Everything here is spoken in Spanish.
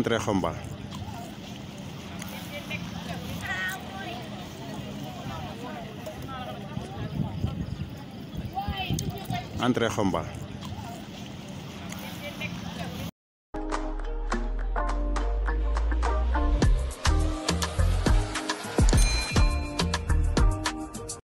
entrée Xombal André Rombar.